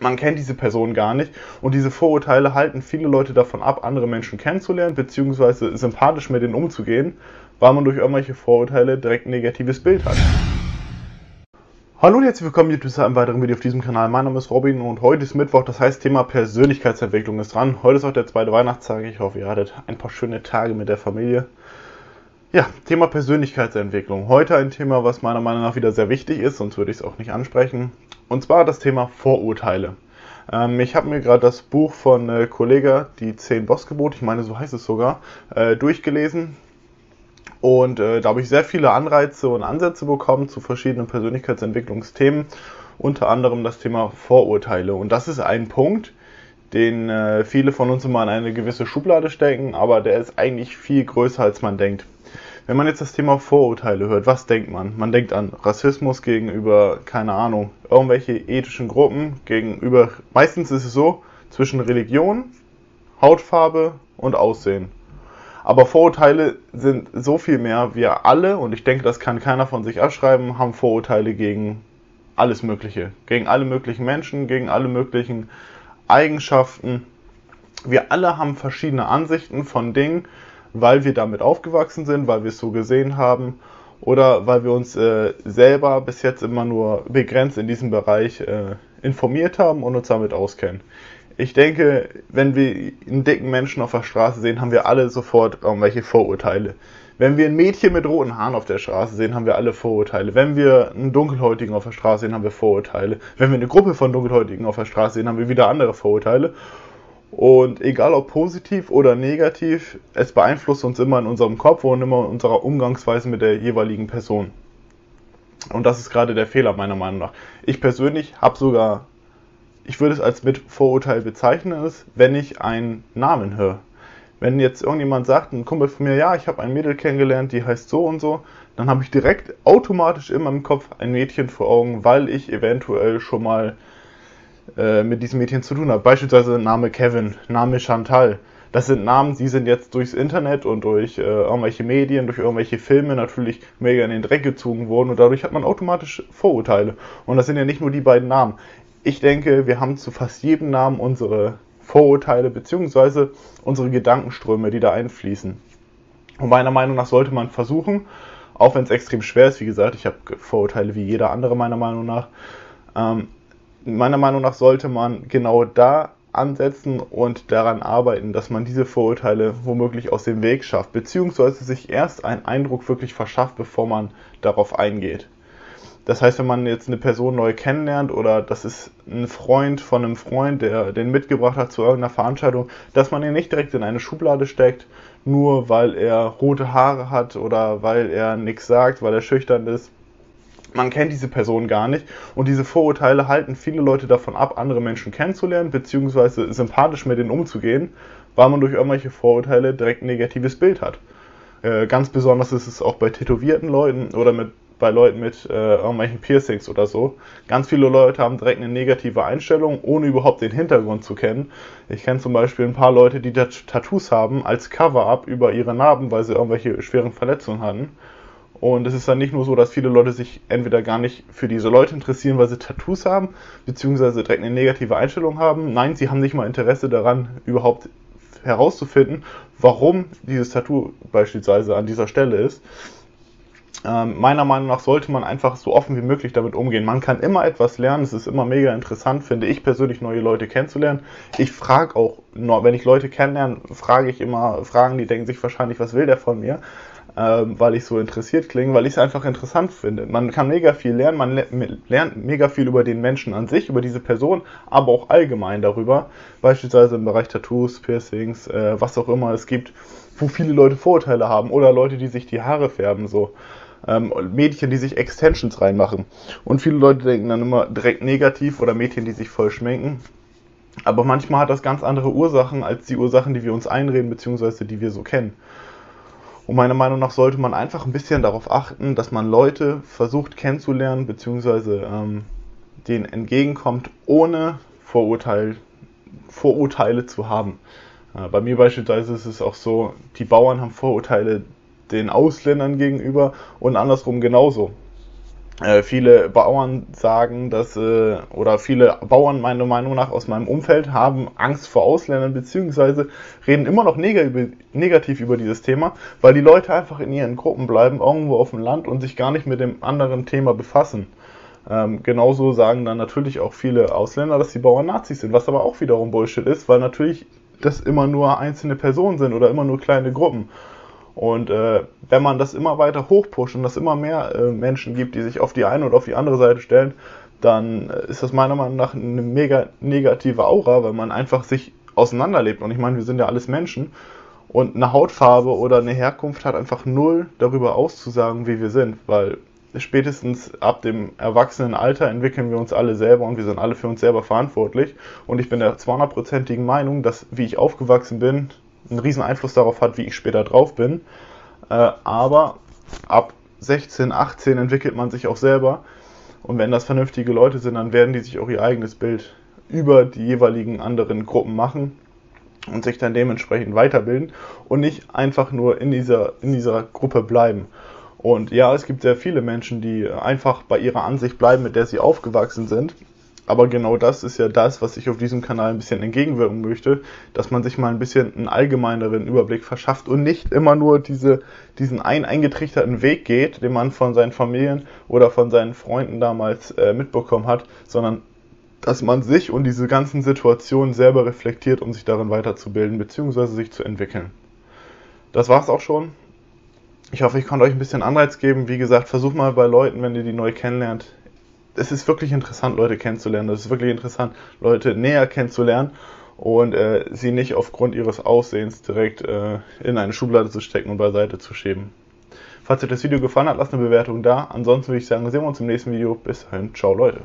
man kennt diese Person gar nicht und diese Vorurteile halten viele Leute davon ab, andere Menschen kennenzulernen bzw. sympathisch mit denen umzugehen, weil man durch irgendwelche Vorurteile direkt ein negatives Bild hat. Hallo und herzlich willkommen zu einem weiteren Video auf diesem Kanal. Mein Name ist Robin und heute ist Mittwoch, das heißt Thema Persönlichkeitsentwicklung ist dran. Heute ist auch der zweite Weihnachtstag. Ich hoffe, ihr hattet ein paar schöne Tage mit der Familie. Ja, Thema Persönlichkeitsentwicklung. Heute ein Thema, was meiner Meinung nach wieder sehr wichtig ist, sonst würde ich es auch nicht ansprechen. Und zwar das Thema Vorurteile. Ähm, ich habe mir gerade das Buch von äh, Kollega, die 10 Bossgebote, ich meine, so heißt es sogar, äh, durchgelesen. Und äh, da habe ich sehr viele Anreize und Ansätze bekommen zu verschiedenen Persönlichkeitsentwicklungsthemen, unter anderem das Thema Vorurteile. Und das ist ein Punkt, den äh, viele von uns immer in eine gewisse Schublade stecken, aber der ist eigentlich viel größer, als man denkt. Wenn man jetzt das Thema Vorurteile hört, was denkt man? Man denkt an Rassismus gegenüber, keine Ahnung, irgendwelche ethischen Gruppen, gegenüber, meistens ist es so, zwischen Religion, Hautfarbe und Aussehen. Aber Vorurteile sind so viel mehr. Wir alle, und ich denke, das kann keiner von sich abschreiben, haben Vorurteile gegen alles Mögliche. Gegen alle möglichen Menschen, gegen alle möglichen Eigenschaften. Wir alle haben verschiedene Ansichten von Dingen, weil wir damit aufgewachsen sind, weil wir es so gesehen haben oder weil wir uns äh, selber bis jetzt immer nur begrenzt in diesem Bereich äh, informiert haben und uns damit auskennen. Ich denke, wenn wir einen dicken Menschen auf der Straße sehen, haben wir alle sofort irgendwelche Vorurteile. Wenn wir ein Mädchen mit roten Haaren auf der Straße sehen, haben wir alle Vorurteile. Wenn wir einen Dunkelhäutigen auf der Straße sehen, haben wir Vorurteile. Wenn wir eine Gruppe von Dunkelhäutigen auf der Straße sehen, haben wir wieder andere Vorurteile. Und egal ob positiv oder negativ, es beeinflusst uns immer in unserem Kopf und immer in unserer Umgangsweise mit der jeweiligen Person. Und das ist gerade der Fehler meiner Meinung nach. Ich persönlich habe sogar, ich würde es als mit Vorurteil bezeichnen, ist, wenn ich einen Namen höre. Wenn jetzt irgendjemand sagt, ein Kumpel von mir, ja, ich habe ein Mädel kennengelernt, die heißt so und so, dann habe ich direkt automatisch in meinem Kopf ein Mädchen vor Augen, weil ich eventuell schon mal äh, mit diesem Mädchen zu tun habe. Beispielsweise Name Kevin, Name Chantal. Das sind Namen, die sind jetzt durchs Internet und durch äh, irgendwelche Medien, durch irgendwelche Filme natürlich mega in den Dreck gezogen worden und dadurch hat man automatisch Vorurteile. Und das sind ja nicht nur die beiden Namen. Ich denke, wir haben zu fast jedem Namen unsere Vorurteile bzw. unsere Gedankenströme, die da einfließen. Und meiner Meinung nach sollte man versuchen, auch wenn es extrem schwer ist, wie gesagt, ich habe Vorurteile wie jeder andere meiner Meinung nach, ähm, meiner Meinung nach sollte man genau da ansetzen und daran arbeiten, dass man diese Vorurteile womöglich aus dem Weg schafft, beziehungsweise sich erst einen Eindruck wirklich verschafft, bevor man darauf eingeht. Das heißt, wenn man jetzt eine Person neu kennenlernt oder das ist ein Freund von einem Freund, der den mitgebracht hat zu irgendeiner Veranstaltung, dass man ihn nicht direkt in eine Schublade steckt, nur weil er rote Haare hat oder weil er nichts sagt, weil er schüchtern ist man kennt diese Person gar nicht und diese Vorurteile halten viele Leute davon ab, andere Menschen kennenzulernen bzw. sympathisch mit denen umzugehen, weil man durch irgendwelche Vorurteile direkt ein negatives Bild hat. Äh, ganz besonders ist es auch bei tätowierten Leuten oder mit, bei Leuten mit äh, irgendwelchen Piercings oder so. Ganz viele Leute haben direkt eine negative Einstellung, ohne überhaupt den Hintergrund zu kennen. Ich kenne zum Beispiel ein paar Leute, die Tattoos haben als Cover-up über ihre Narben, weil sie irgendwelche schweren Verletzungen hatten und es ist dann nicht nur so, dass viele Leute sich entweder gar nicht für diese Leute interessieren, weil sie Tattoos haben, beziehungsweise direkt eine negative Einstellung haben. Nein, sie haben nicht mal Interesse daran, überhaupt herauszufinden, warum dieses Tattoo beispielsweise an dieser Stelle ist. Ähm, meiner Meinung nach sollte man einfach so offen wie möglich damit umgehen. Man kann immer etwas lernen. Es ist immer mega interessant, finde ich persönlich, neue Leute kennenzulernen. Ich frage auch, wenn ich Leute kennenlerne, frage ich immer Fragen, die denken sich wahrscheinlich, was will der von mir? Ähm, weil ich so interessiert klinge, weil ich es einfach interessant finde. Man kann mega viel lernen, man lernt mega viel über den Menschen an sich, über diese Person, aber auch allgemein darüber, beispielsweise im Bereich Tattoos, Piercings, äh, was auch immer es gibt, wo viele Leute Vorurteile haben oder Leute, die sich die Haare färben, so. Ähm, Mädchen, die sich Extensions reinmachen. Und viele Leute denken dann immer direkt negativ oder Mädchen, die sich voll schminken. Aber manchmal hat das ganz andere Ursachen als die Ursachen, die wir uns einreden, beziehungsweise die wir so kennen. Und meiner Meinung nach sollte man einfach ein bisschen darauf achten, dass man Leute versucht kennenzulernen, beziehungsweise ähm, denen entgegenkommt, ohne Vorurteil, Vorurteile zu haben. Äh, bei mir beispielsweise ist es auch so, die Bauern haben Vorurteile den Ausländern gegenüber und andersrum genauso. Äh, viele Bauern sagen, dass, äh, oder viele Bauern meiner Meinung nach aus meinem Umfeld haben Angst vor Ausländern, beziehungsweise reden immer noch neg negativ über dieses Thema, weil die Leute einfach in ihren Gruppen bleiben, irgendwo auf dem Land und sich gar nicht mit dem anderen Thema befassen. Ähm, genauso sagen dann natürlich auch viele Ausländer, dass die Bauern Nazis sind, was aber auch wiederum Bullshit ist, weil natürlich das immer nur einzelne Personen sind oder immer nur kleine Gruppen. Und äh, wenn man das immer weiter hochpusht und das immer mehr äh, Menschen gibt, die sich auf die eine oder auf die andere Seite stellen, dann äh, ist das meiner Meinung nach eine mega negative Aura, weil man einfach sich auseinanderlebt. Und ich meine, wir sind ja alles Menschen und eine Hautfarbe oder eine Herkunft hat einfach null darüber auszusagen, wie wir sind, weil spätestens ab dem Erwachsenenalter entwickeln wir uns alle selber und wir sind alle für uns selber verantwortlich. Und ich bin der 200%igen Meinung, dass wie ich aufgewachsen bin, einen riesen Einfluss darauf hat, wie ich später drauf bin. Äh, aber ab 16, 18 entwickelt man sich auch selber. Und wenn das vernünftige Leute sind, dann werden die sich auch ihr eigenes Bild über die jeweiligen anderen Gruppen machen und sich dann dementsprechend weiterbilden und nicht einfach nur in dieser, in dieser Gruppe bleiben. Und ja, es gibt sehr viele Menschen, die einfach bei ihrer Ansicht bleiben, mit der sie aufgewachsen sind aber genau das ist ja das, was ich auf diesem Kanal ein bisschen entgegenwirken möchte, dass man sich mal ein bisschen einen allgemeineren Überblick verschafft und nicht immer nur diese, diesen ein eingetrichterten Weg geht, den man von seinen Familien oder von seinen Freunden damals äh, mitbekommen hat, sondern dass man sich und diese ganzen Situationen selber reflektiert, um sich darin weiterzubilden bzw. sich zu entwickeln. Das war's auch schon. Ich hoffe, ich konnte euch ein bisschen Anreiz geben. Wie gesagt, versucht mal bei Leuten, wenn ihr die neu kennenlernt, es ist wirklich interessant, Leute kennenzulernen. Es ist wirklich interessant, Leute näher kennenzulernen und äh, sie nicht aufgrund ihres Aussehens direkt äh, in eine Schublade zu stecken und beiseite zu schieben. Falls euch das Video gefallen hat, lasst eine Bewertung da. Ansonsten würde ich sagen, sehen wir uns im nächsten Video. Bis dahin, ciao Leute.